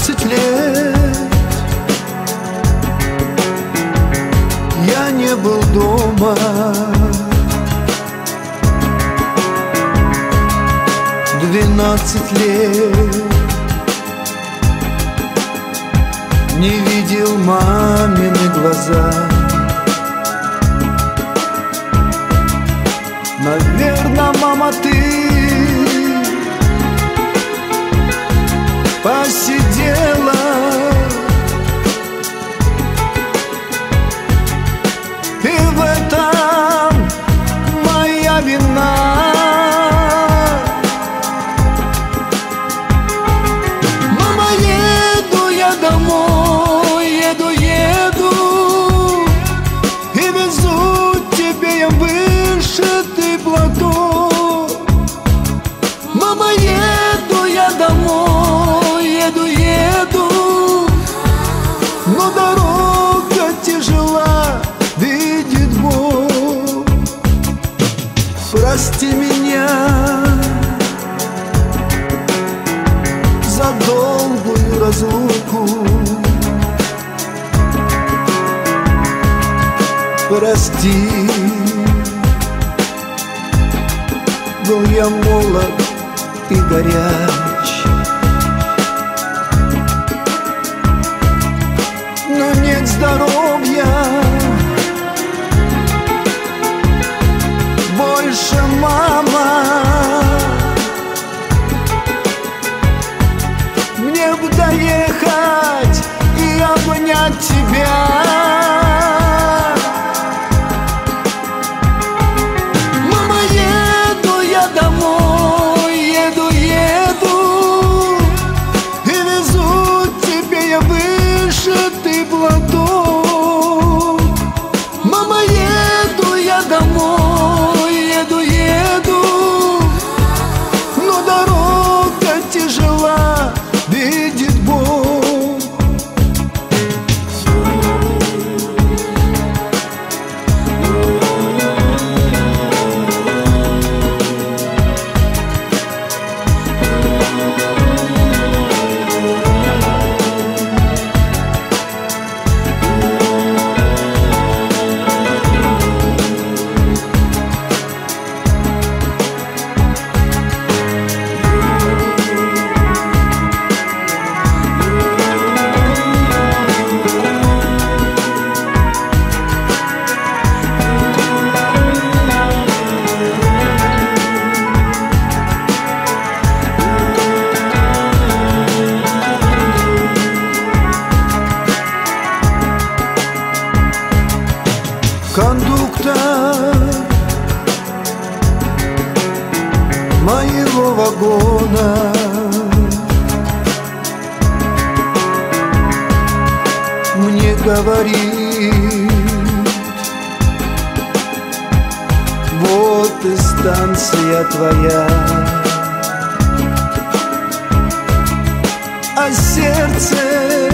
Двенадцать лет Я не был дома. Двенадцать лет Не видел мамины глаза Прости меня за долгую разлуку. Прости Был я молод и горяч. Но нет здоровья вагона мне говорит вот и станция твоя а сердце